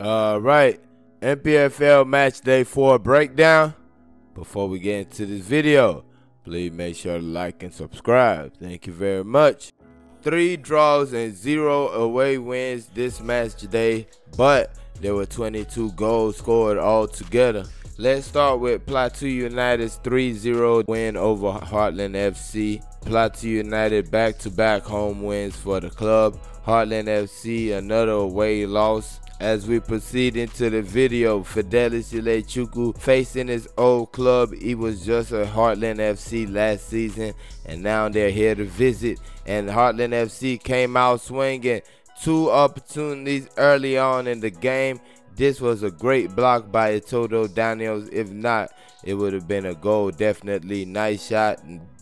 All right, NPFL Match Day 4 breakdown. Before we get into this video, please make sure to like and subscribe. Thank you very much. Three draws and zero away wins this match day, but there were 22 goals scored altogether. Let's start with Plateau United's 3-0 win over Heartland FC. Plateau United back-to-back -back home wins for the club. Heartland FC another away loss. As we proceed into the video, Fidelis Ilechukwu facing his old club. He was just at Heartland FC last season, and now they're here to visit. And Heartland FC came out swinging two opportunities early on in the game. This was a great block by Toto Daniels. If not, it would have been a goal. Definitely nice shot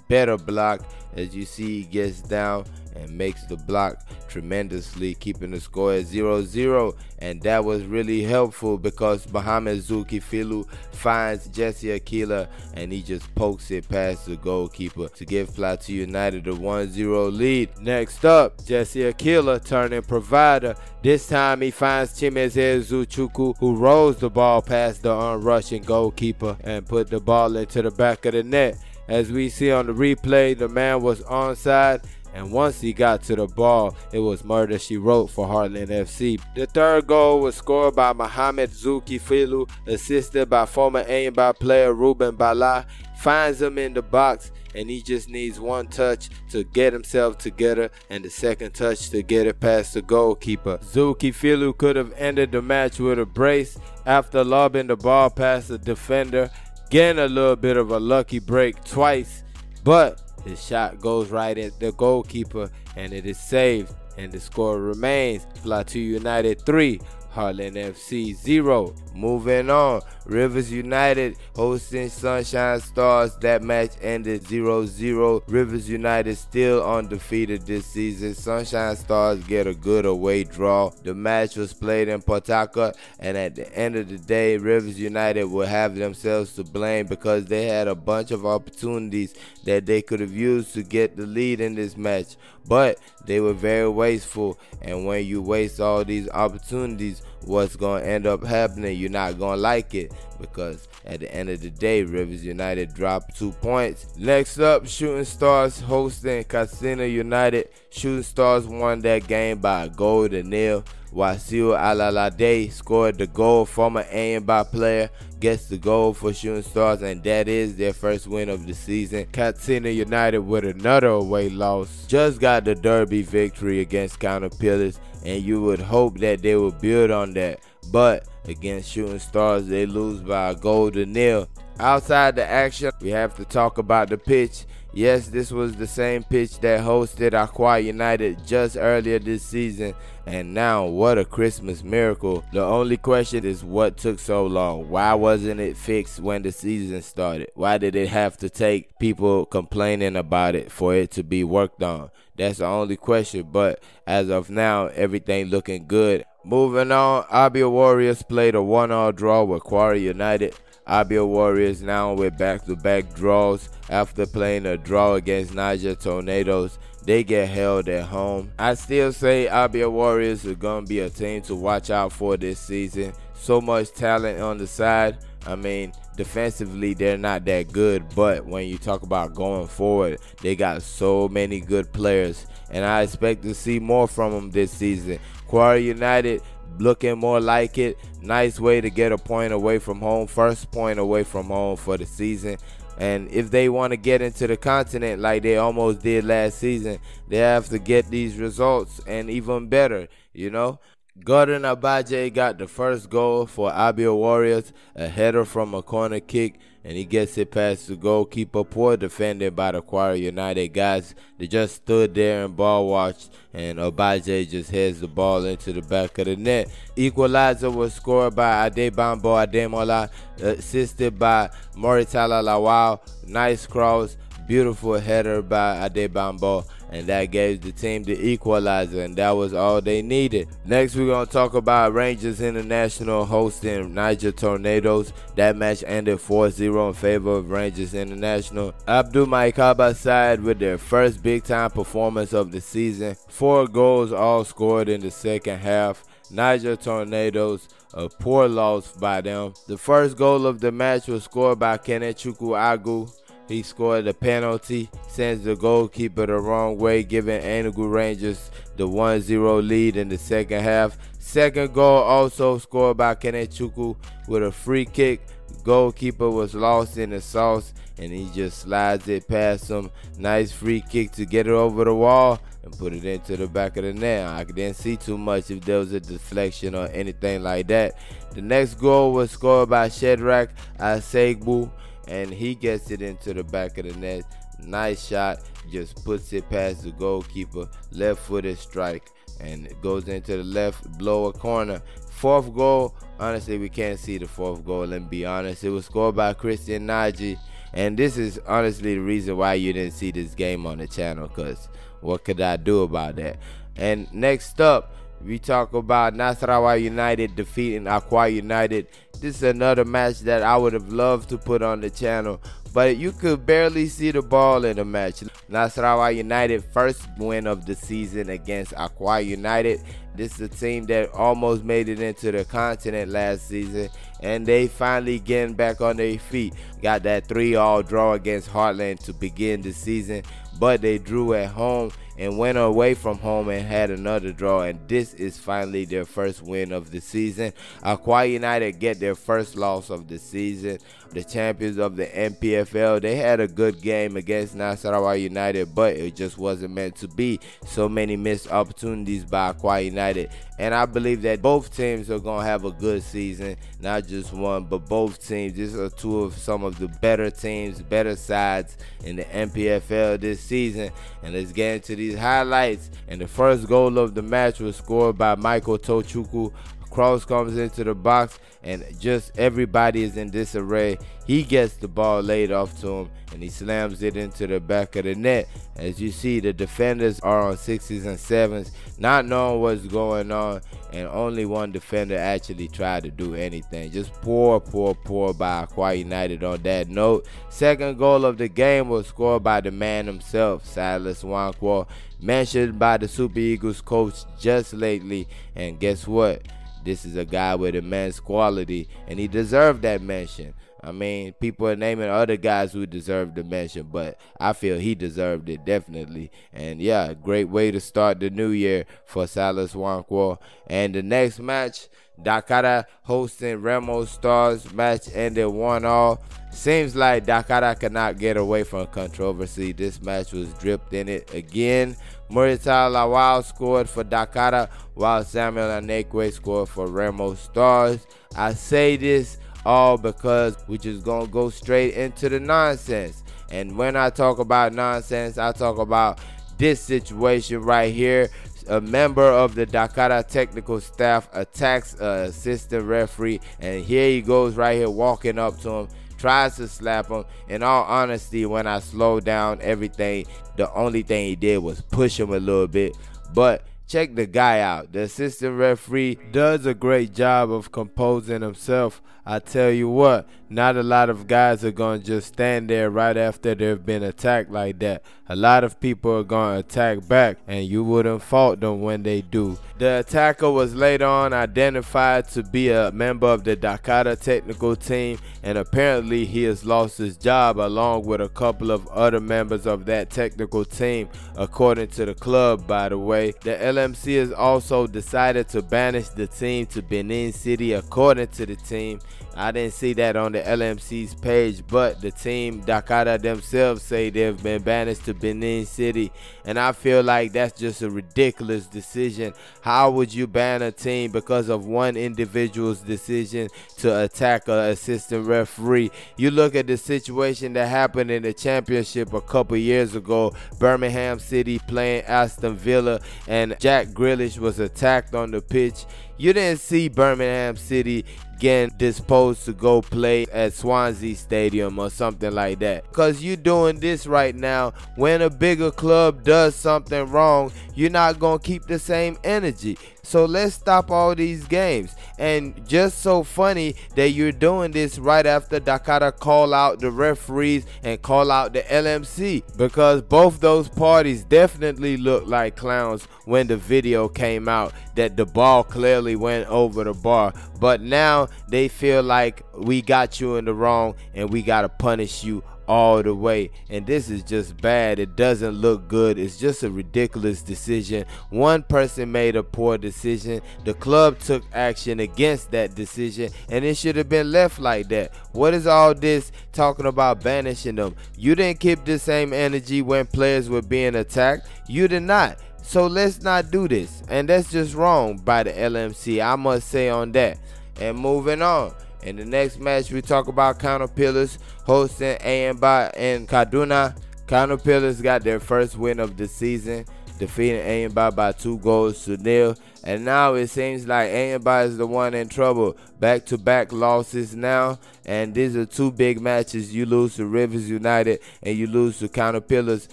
better block. As you see, he gets down and makes the block tremendously, keeping the score at 0-0. And that was really helpful because Mohamed Zuki Filu finds Jesse Akila and he just pokes it past the goalkeeper to give Plateau United a 1-0 lead. Next up, Jesse Akila turning provider. This time he finds Chimeze Zuchuku who rolls the ball past the unrushing goalkeeper and put the ball into the back of the net. As we see on the replay, the man was onside and once he got to the ball, it was murder she wrote for Heartland FC. The third goal was scored by Mohamed Zuki Filu, assisted by former Enyimba player Ruben Bala. Finds him in the box, and he just needs one touch to get himself together, and the second touch to get it past the goalkeeper. Zuki Filu could have ended the match with a brace after lobbing the ball past the defender, getting a little bit of a lucky break twice, but his shot goes right at the goalkeeper and it is saved. And the score remains Plateau United 3, Heartland FC 0. Moving on, Rivers United hosting Sunshine Stars. That match ended 0-0. Rivers United still undefeated this season. Sunshine Stars get a good away draw. The match was played in Harcourt, and at the end of the day, Rivers United will have themselves to blame because they had a bunch of opportunities that they could have used to get the lead in this match. But they were very wasteful, and when you waste all these opportunities, what's going to end up happening? You you're not gonna like it because at the end of the day, Rivers United dropped two points. Next up, Shooting Stars hosting Katsina United. Shooting Stars won that game by a goal to nil. Wasil Alalade scored the goal. Former Enyimba player gets the goal for Shooting Stars, and that is their first win of the season. Katsina United with another away loss. Just got the Derby victory against Kano Pillars, and you would hope that they would build on that. But against Shooting Stars, they lose by a goal to nil. Outside the action, we have to talk about the pitch. Yes, this was the same pitch that hosted Akwa United just earlier this season, and now what a Christmas miracle. The only question is what took so long? Why wasn't it fixed when the season started? Why did it have to take people complaining about it for it to be worked on? That's the only question, but as of now, everything looking good. Moving on, Abia Warriors played a one-all draw with Kwara United. Abia Warriors now with back-to-back draws after playing a draw against Niger Tornadoes. They get held at home. I still say Abia Warriors are going to be a team to watch out for this season. So much talent on the side. I mean, defensively, they're not that good, but when you talk about going forward, they got so many good players, and I expect to see more from them this season. Kwara United looking more like it. Nice way to get a point away from home. First point away from home for the season. And if they want to get into the continent like they almost did last season, they have to get these results and even better, you know. Gordon Obaje got the first goal for Abia Warriors, a header from a corner kick and he gets it past the goalkeeper. Poor defending by the Kwara United guys. They just stood there and ball watched, and Obaje just heads the ball into the back of the net. Equalizer was scored by Adebambo Ademola, assisted by Moritala Lawal. Nice cross, beautiful header by Adebambo and that gave the team the equalizer, and that was all they needed. Next, we're going to talk about Rangers International hosting Niger Tornadoes. That match ended 4-0 in favor of Rangers International. Abdul Maikaba side with their first big-time performance of the season. Four goals all scored in the second half Niger Tornadoes. A poor loss by them. The first goal of the match was scored by Kenechukwu Agu. He scored a penalty, sends the goalkeeper the wrong way, giving Enugu Rangers the 1-0 lead in the second half. Second goal also scored by Kenechukwu with a free kick. Goalkeeper was lost in the sauce and he just slides it past him. Nice free kick to get it over the wall and put it into the back of the net. I didn't see too much if there was a deflection or anything like that. The next goal was scored by Shedrack Asegbu and he gets it into the back of the net. Nice shot, just puts it past the goalkeeper, left footed strike, and it goes into the left lower corner. Fourth goal, honestly, we can't see the fourth goal, and be honest. It was scored by Christian Naji, and this is honestly the reason why you didn't see this game on the channel, because what could I do about that? And next up, we talk about Nasarawa United defeating Akwa United. This is another match that I would have loved to put on the channel, but you could barely see the ball in the match. Nasarawa United first win of the season against Akwa United. This is a team that almost made it into the continent last season, and they finally getting back on their feet. Got that three-all draw against Heartland to begin the season, but they drew at home and went away from home and had another draw and this is finally their first win of the season. Akwa United get their first loss of the season. The champions of the NPFL, they had a good game against Nasarawa United, but it just wasn't meant to be. So many missed opportunities by Akwa United. And I believe that both teams are going to have a good season, not just one, but both teams. These are two of some of the better teams, better sides in the NPFL this season. And let's get into these highlights. And the first goal of the match was scored by Michael Tochukwu Cross comes into the box and just everybody is in disarray. He gets the ball laid off to him and he slams it into the back of the net. As you see, the defenders are on sixes and sevens, not knowing what's going on, and only one defender actually tried to do anything. Just poor, poor, poor by Akwa United on that note. Second goal of the game was scored by the man himself, Silas Nwankwo, mentioned by the Super Eagles coach just lately. And guess what? This is a guy with immense quality, and he deserved that mention. I mean, people are naming other guys who deserve the mention, but I feel he deserved it definitely. And yeah, great way to start the new year for Silas Nwankwo. And the next match, Dakkada hosting Remo Stars. Match ended one all. Seems like Dakkada cannot get away from controversy. This match was dripped in it again. Murita Lawal scored for Dakkada while Samuel Anekwe scored for Remo Stars. I say this all because we're just gonna go straight into the nonsense. And when I talk about nonsense, I talk about this situation right here. A member of the Dakkada technical staff attacks an assistant referee, and here he goes right here walking up to him tries to slap him. In all honesty, when I slowed down everything, the only thing he did was push him a little bit. But check the guy out. The assistant referee does a great job of composing himself. I tell you what, not a lot of guys are going to just stand there right after they've been attacked like that. A lot of people are going to attack back, and you wouldn't fault them when they do. The attacker was later on identified to be a member of the Dakkada technical team, and apparently he has lost his job along with a couple of other members of that technical team, according to the club, by the way. The LMC has also decided to banish the team to Benin City, according to the team. I didn't see that on the LMC's page, but the team Dakkada themselves say they've been banished to Benin City, and I feel like that's just a ridiculous decision. How would you ban a team because of one individual's decision to attack an assistant referee? You look at the situation that happened in the championship a couple years ago. Birmingham City playing Aston Villa, and Jack Grealish was attacked on the pitch. You didn't see Birmingham City getting disposed to go play at Swansea Stadium or something like that. Because you're doing this right now. When a bigger club does something wrong, you're not going to keep the same energy. So let's stop all these games. And just so funny that you're doing this right after Dakkada call out the referees and call out the LMC because both those parties definitely looked like clowns when the video came out that the ball clearly went over the bar. But now they feel like we got you in the wrong and we got to punish you all the way. And this is just bad. It doesn't look good. It's just a ridiculous decision. One person made a poor decision. The club took action against that decision, and it should have been left like that. What is all this talking about banishing them? You didn't keep the same energy when players were being attacked. You did not. So let's not do this. And that's just wrong by the LMC. I must say on that. And moving on. In the next match, we talk about Kano Pillars hosting Enyimba and Kaduna. Kano Pillars got their first win of the season, defeating Enyimba by two goals to nil. And now it seems like Enyimba is the one in trouble. Back to back losses now. And these are two big matches. You lose to Rivers United and you lose to Kano Pillars.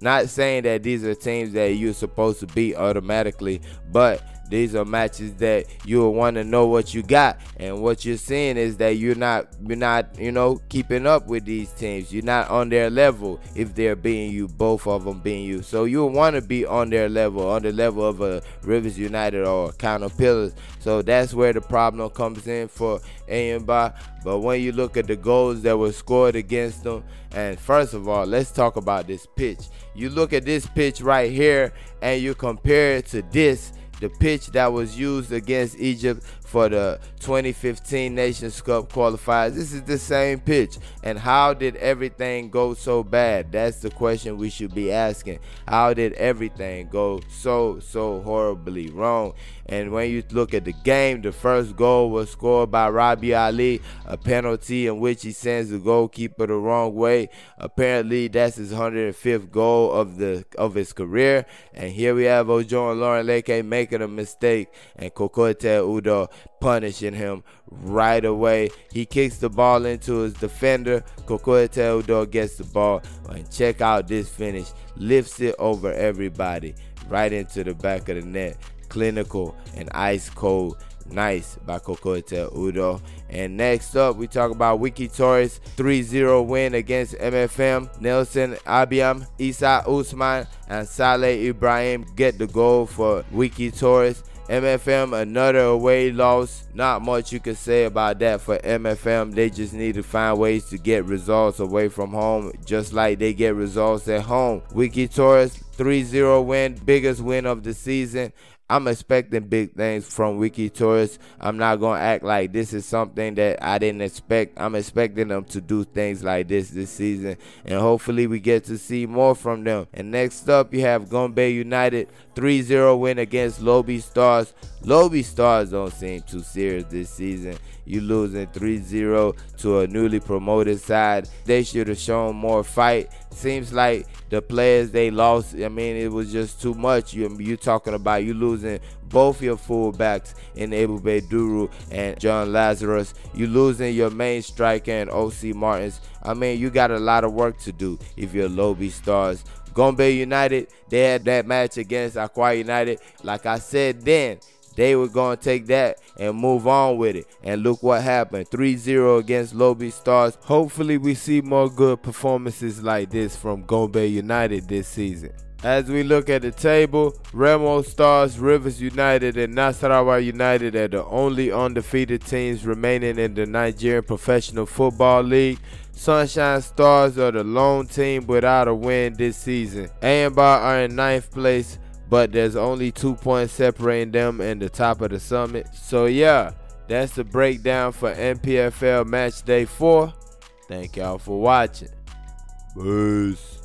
Not saying that these are teams that you're supposed to beat automatically, but these are matches that you'll want to know what you got, and what you're seeing is that you're not you're not you know keeping up with these teams. You're not on their level if they're beating you, both of them beating you. So you'll want to be on their level, on the level of a Rivers United or Kano Pillars. So that's where the problem comes in for Enyimba. But when you look at the goals that were scored against them, and first of all, let's talk about this pitch. You look at this pitch right here, and you compare it to this the pitch that was used against Egypt for the 2015 Nations Cup qualifiers. This is the same pitch. And how did everything go so bad? That's the question we should be asking. How did everything go so, so horribly wrong? And when you look at the game, the first goal was scored by Rabiu Ali, a penalty in which he sends the goalkeeper the wrong way. Apparently, that's his 105th goal of the of his career. And here we have Ojo and Lauren Leke making a mistake, and Kokote Udo punishing him right away. He kicks the ball into his defender. Kokote Udo gets the ball and check out this finish. Lifts it over everybody right into the back of the net. Clinical and ice cold. Nice by Kokote Udo. And next up, we talk about Wikki Tourists 3-0 win against MFM. Nelson Abiam, Isa Usman, and Saleh Ibrahim get the goal for Wikki Tourists. MFM, another away loss. Not much you can say about that for MFM. They just need to find ways to get results away from home, just like they get results at home. Wikki Tourists, 3 0 win, biggest win of the season. I'm expecting big things from Wikki Tourists. I'm not gonna act like this is something that I didn't expect. I'm expecting them to do things like this this season, and hopefully we get to see more from them. And next up, you have Gombe United 3-0 win against Lobi Stars. Lobi Stars don't seem too serious this season. You losing 3-0 to a newly promoted side. They should have shown more fight. Seems like the players they lost, I mean, it was just too much. You you talking about you losing both your fullbacks in Ebube Duru and John Lazarus. You losing your main striker and OC Martins. I mean, you got a lot of work to do if you're Lobi Stars. Gombe United, they had that match against Akwa United. Like I said then, they were going to take that and move on with it. And look what happened 3 0 against Lobi Stars. Hopefully, we see more good performances like this from Gombe United this season. As we look at the table, Remo Stars, Rivers United, and Nasarawa United are the only undefeated teams remaining in the Nigerian Professional Football League. Sunshine Stars are the lone team without a win this season. Enyimba are in ninth place, but there's only two points separating them and the top of the summit. So yeah, that's the breakdown for NPFL Match Day 4. Thank y'all for watching. Peace.